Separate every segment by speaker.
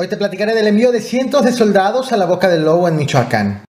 Speaker 1: Hoy te platicaré del envío de cientos de soldados a la boca del lobo en Michoacán.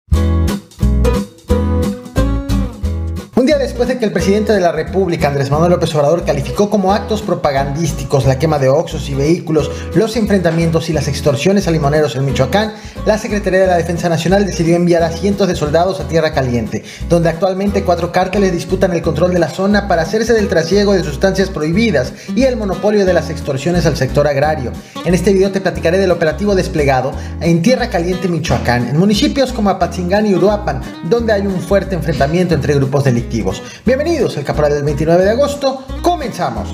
Speaker 1: Después de que el presidente de la República, Andrés Manuel López Obrador, calificó como actos propagandísticos la quema de oxos y vehículos, los enfrentamientos y las extorsiones a limoneros en Michoacán, la Secretaría de la Defensa Nacional decidió enviar a cientos de soldados a Tierra Caliente, donde actualmente cuatro cárteles disputan el control de la zona para hacerse del trasiego de sustancias prohibidas y el monopolio de las extorsiones al sector agrario. En este video te platicaré del operativo desplegado en Tierra Caliente, Michoacán, en municipios como Apatzingán y Uruapan, donde hay un fuerte enfrentamiento entre grupos delictivos. Bienvenidos al Caporal del 29 de agosto, comenzamos.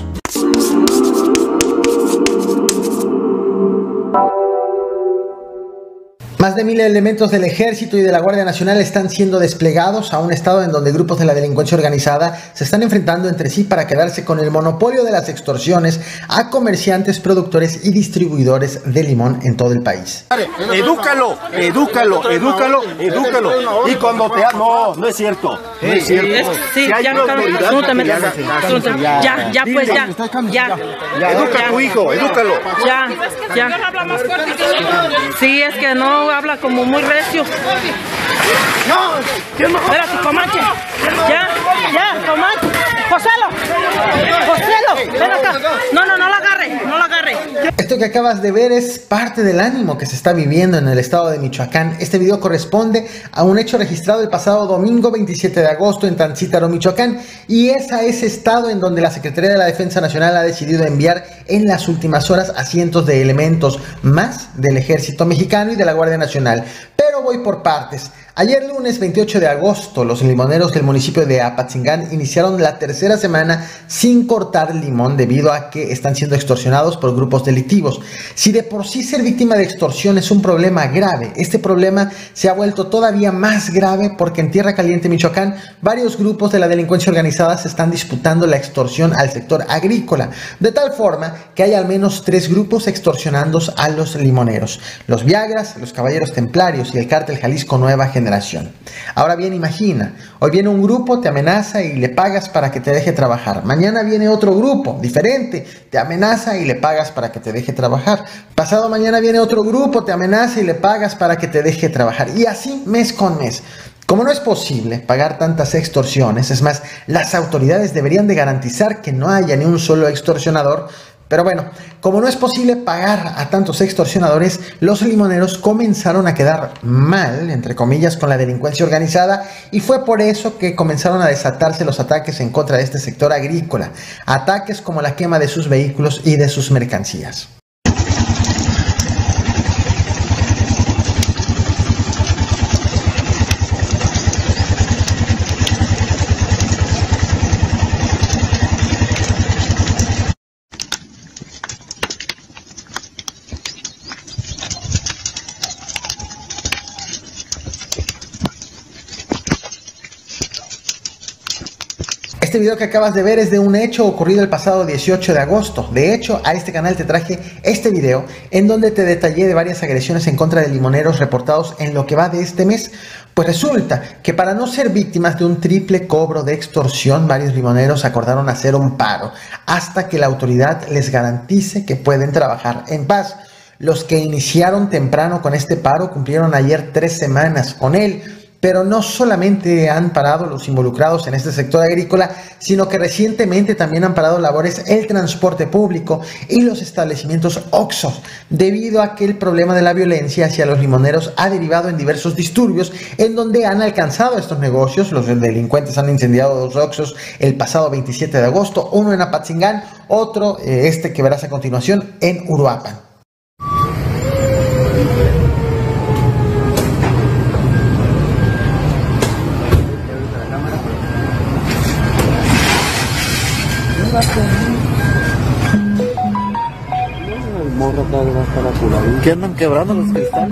Speaker 1: Más de mil elementos del ejército y de la Guardia Nacional están siendo desplegados a un estado en donde grupos de la delincuencia organizada se están enfrentando entre sí para quedarse con el monopolio de las extorsiones a comerciantes, productores y distribuidores de limón en todo el país.
Speaker 2: Edúcalo, edúcalo, edúcalo, edúcalo. Y cuando te... No, no es cierto. No es cierto.
Speaker 3: Sí, ya, ya, ya, ya, pues ya, ya.
Speaker 2: Educa a tu hijo, edúcalo.
Speaker 3: Ya, ya. Sí, es que no habla como muy recio. No, espérate, Comanche. Ya, ya, Comanche. Joselo, Joselo, ven acá. No, no, no la agarre.
Speaker 1: Esto que acabas de ver es parte del ánimo que se está viviendo en el estado de Michoacán. Este video corresponde a un hecho registrado el pasado domingo 27 de agosto en Tancítaro, Michoacán, y es a ese estado en donde la Secretaría de la Defensa Nacional ha decidido enviar en las últimas horas a cientos de elementos más del ejército mexicano y de la Guardia Nacional. Pero voy por partes. Ayer lunes 28 de agosto, los limoneros del municipio de Apatzingán iniciaron la tercera semana sin cortar limón debido a que están siendo extorsionados por grupos delictivos. Si de por sí ser víctima de extorsión es un problema grave, este problema se ha vuelto todavía más grave porque en Tierra Caliente, Michoacán, varios grupos de la delincuencia organizada se están disputando la extorsión al sector agrícola, de tal forma que hay al menos tres grupos extorsionando a los limoneros, los Viagras, los Caballeros Templarios y el Cártel Jalisco Nueva Generación Ahora bien, imagina, hoy viene un grupo, te amenaza y le pagas para que te deje trabajar. Mañana viene otro grupo, diferente, te amenaza y le pagas para que te deje trabajar. Pasado mañana viene otro grupo, te amenaza y le pagas para que te deje trabajar. Y así mes con mes. Como no es posible pagar tantas extorsiones, es más, las autoridades deberían de garantizar que no haya ni un solo extorsionador, pero bueno, como no es posible pagar a tantos extorsionadores, los limoneros comenzaron a quedar mal, entre comillas, con la delincuencia organizada y fue por eso que comenzaron a desatarse los ataques en contra de este sector agrícola, ataques como la quema de sus vehículos y de sus mercancías. Este video que acabas de ver es de un hecho ocurrido el pasado 18 de agosto. De hecho, a este canal te traje este video en donde te detallé de varias agresiones en contra de limoneros reportados en lo que va de este mes. Pues resulta que para no ser víctimas de un triple cobro de extorsión, varios limoneros acordaron hacer un paro hasta que la autoridad les garantice que pueden trabajar en paz. Los que iniciaron temprano con este paro cumplieron ayer tres semanas con él pero no solamente han parado los involucrados en este sector agrícola, sino que recientemente también han parado labores el transporte público y los establecimientos OXOS, debido a que el problema de la violencia hacia los limoneros ha derivado en diversos disturbios en donde han alcanzado estos negocios. Los delincuentes han incendiado dos OXOS el pasado 27 de agosto, uno en Apatzingán, otro, eh, este que verás a continuación, en Uruapan.
Speaker 2: ¿Qué andan quebrando los cristales?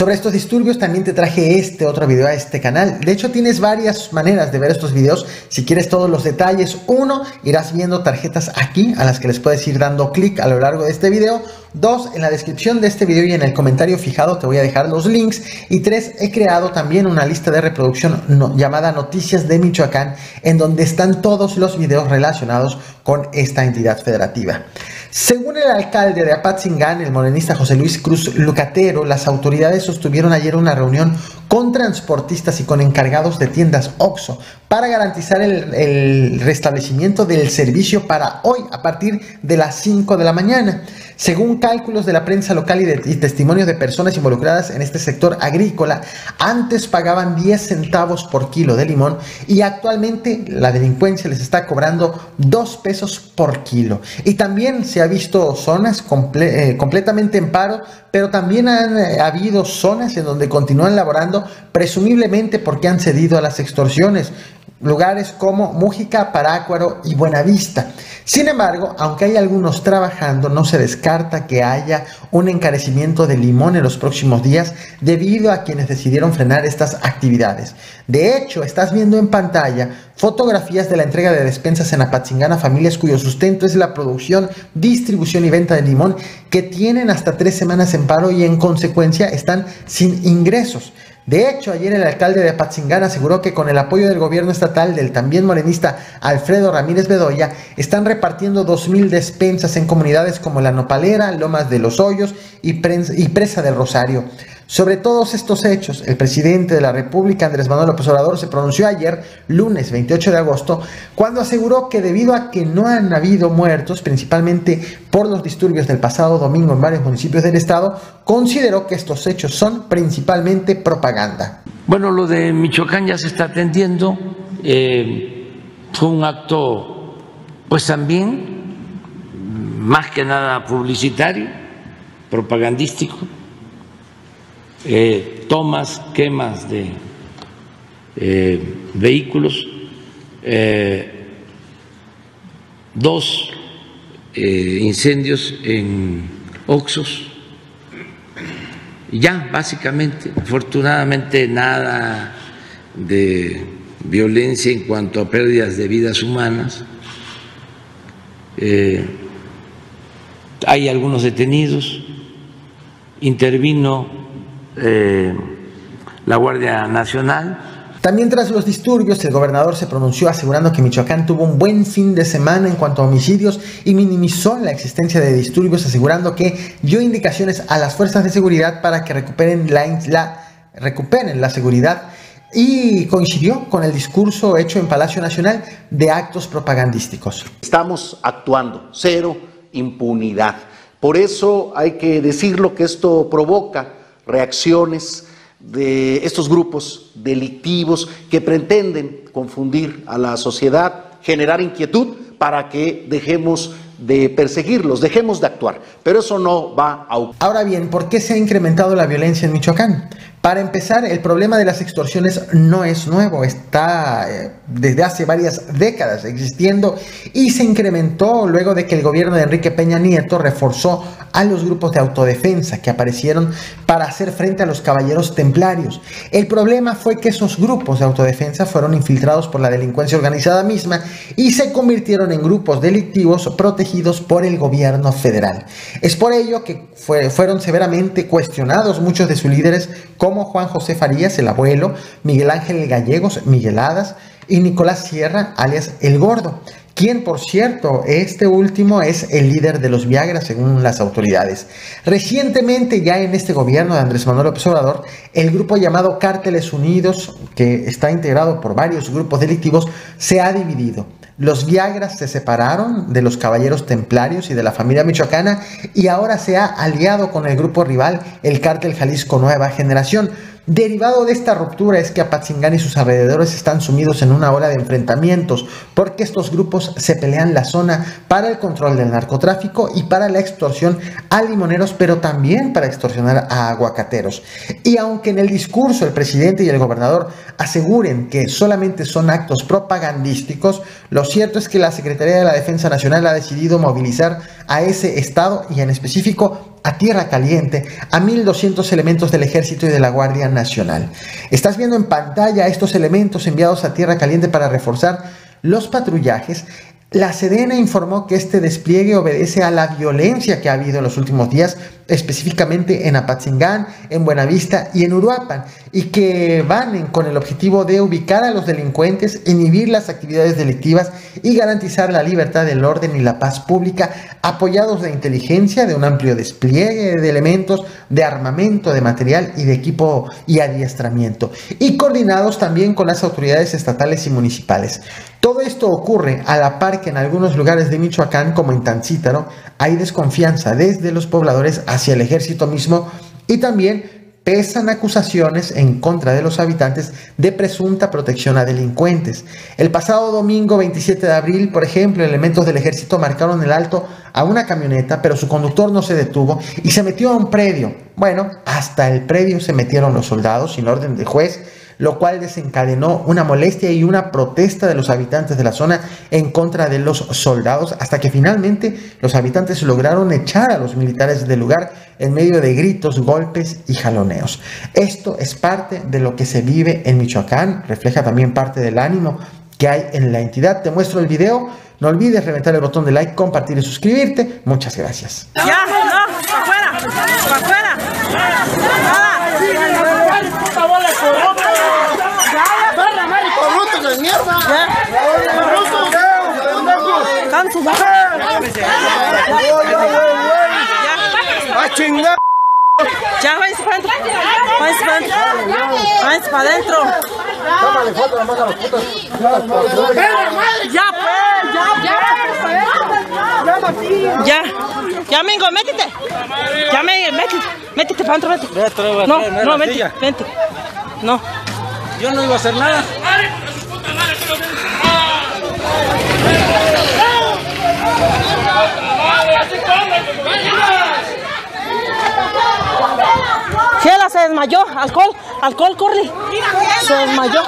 Speaker 1: Sobre estos disturbios también te traje este otro video a este canal. De hecho tienes varias maneras de ver estos videos. Si quieres todos los detalles, uno, irás viendo tarjetas aquí a las que les puedes ir dando clic a lo largo de este video. Dos, en la descripción de este video y en el comentario fijado te voy a dejar los links. Y tres, he creado también una lista de reproducción llamada Noticias de Michoacán en donde están todos los videos relacionados con esta entidad federativa. Según el alcalde de Apatzingán, el morenista José Luis Cruz Lucatero, las autoridades sostuvieron ayer una reunión con transportistas y con encargados de tiendas OXO para garantizar el, restablecimiento del servicio para hoy a partir de las 5 de la mañana. Según cálculos de la prensa local y, de, testimonios de personas involucradas en este sector agrícola, antes pagaban 10 centavos por kilo de limón y actualmente la delincuencia les está cobrando 2 pesos por kilo. Y también se ha visto zonas eh, completamente en paro, pero también han eh, habido zonas en donde continúan laborando presumiblemente porque han cedido a las extorsiones lugares como Mújica, Parácuaro y Buenavista. Sin embargo, aunque hay algunos trabajando, no se descarta que haya un encarecimiento de limón en los próximos días debido a quienes decidieron frenar estas actividades. De hecho, estás viendo en pantalla fotografías de la entrega de despensas en Apatzingán a familias cuyo sustento es la producción, distribución y venta de limón que tienen hasta tres semanas en paro y en consecuencia están sin ingresos. De hecho, ayer el alcalde de Apatzingán aseguró que con el apoyo del gobierno estatal del también morenista Alfredo Ramírez Bedoya, están repartiendo 2.000 despensas en comunidades como La Nopalera, Lomas de los Hoyos y, Presa del Rosario. Sobre todos estos hechos, el presidente de la República, Andrés Manuel López Obrador, se pronunció ayer, lunes 28 de agosto, cuando aseguró que debido a que no han habido muertos, principalmente por los disturbios del pasado domingo en varios municipios del estado, consideró que estos hechos son principalmente propaganda.
Speaker 4: Bueno, lo de Michoacán ya se está atendiendo. Eh, fue un acto, pues también, más que nada publicitario, propagandístico eh, tomas, quemas de eh, vehículos, eh, dos incendios en Oxos, ya básicamente, afortunadamente nada de violencia en cuanto a pérdidas de vidas humanas. hay algunos detenidos, intervino eh, la Guardia Nacional.
Speaker 1: También tras los disturbios, el gobernador se pronunció asegurando que Michoacán tuvo un buen fin de semana en cuanto a homicidios y minimizó la existencia de disturbios, asegurando que dio indicaciones a las fuerzas de seguridad para que recuperen la, la, recuperen la seguridad y coincidió con el discurso hecho en Palacio Nacional de actos propagandísticos.
Speaker 5: Estamos actuando, cero impunidad. Por eso hay que decirlo que esto provoca reacciones de estos grupos delictivos que pretenden confundir a la sociedad, generar inquietud para que dejemos de perseguirlos, dejemos de actuar. Pero eso no va a...
Speaker 1: Ahora bien, ¿por qué se ha incrementado la violencia en Michoacán? Para empezar, el problema de las extorsiones no es nuevo, está eh, desde hace varias décadas existiendo y se incrementó luego de que el gobierno de Enrique Peña Nieto reforzó a los grupos de autodefensa que aparecieron para hacer frente a los caballeros templarios. El problema fue que esos grupos de autodefensa fueron infiltrados por la delincuencia organizada misma y se convirtieron en grupos delictivos protegidos por el gobierno federal. Es por ello que fueron severamente cuestionados muchos de sus líderes como Juan José Farías, el abuelo, Miguel Ángel Gallegos, Migueladas y Nicolás Sierra, alias El Gordo, quien por cierto, este último es el líder de los Viagra según las autoridades. Recientemente, ya en este gobierno de Andrés Manuel López Obrador, el grupo llamado Cárteles Unidos, que está integrado por varios grupos delictivos, se ha dividido. Los Viagras se separaron de los caballeros templarios y de la familia michoacana y ahora se ha aliado con el grupo rival, el cártel Jalisco Nueva Generación. Derivado de esta ruptura es que Apatzingán y sus alrededores están sumidos en una ola de enfrentamientos, porque estos grupos se pelean la zona para el control del narcotráfico y para la extorsión a limoneros, pero también para extorsionar a aguacateros. Y aunque en el discurso el presidente y el gobernador aseguren que solamente son actos propagandísticos, lo cierto es que la Secretaría de la Defensa Nacional ha decidido movilizar a ese estado y en específico a tierra caliente a 1.200 elementos del ejército y de la Guardia Nacional. Estás viendo en pantalla estos elementos enviados a tierra caliente para reforzar los patrullajes. La Sedena informó que este despliegue obedece a la violencia que ha habido en los últimos días específicamente en Apatzingán, en Buenavista y en Uruapan, y que van con el objetivo de ubicar a los delincuentes, inhibir las actividades delictivas y garantizar la libertad del orden y la paz pública, apoyados de inteligencia, de un amplio despliegue de elementos, de armamento, de material y de equipo y adiestramiento, y coordinados también con las autoridades estatales y municipales. Todo esto ocurre a la par que en algunos lugares de Michoacán, como en Tancítaro, hay desconfianza desde los pobladores hacia el ejército mismo y también pesan acusaciones en contra de los habitantes de presunta protección a delincuentes. El pasado domingo 27 de abril, por ejemplo, elementos del ejército marcaron el alto a una camioneta, pero su conductor no se detuvo y se metió a un predio. Bueno, hasta el predio se metieron los soldados sin orden de juez lo cual desencadenó una molestia y una protesta de los habitantes de la zona en contra de los soldados, hasta que finalmente los habitantes lograron echar a los militares del lugar en medio de gritos, golpes y jaloneos. Esto es parte de lo que se vive en Michoacán, refleja también parte del ánimo que hay en la entidad. Te muestro el video. No olvides reventar el botón de like, compartir y suscribirte. Muchas gracias.
Speaker 3: Ya, Ya, váyanse para adentro. Váyanse para adentro. Váyanse para adentro. Ya, pues, ya, pues. Ya. Ya, Mingo, métete. Ya, me, métete. Métete para adentro, vete. No, no, vente, vente. No.
Speaker 2: Yo no iba a hacer nada.
Speaker 3: Fiela se desmayó. Alcohol, alcohol, corre. Se desmayó.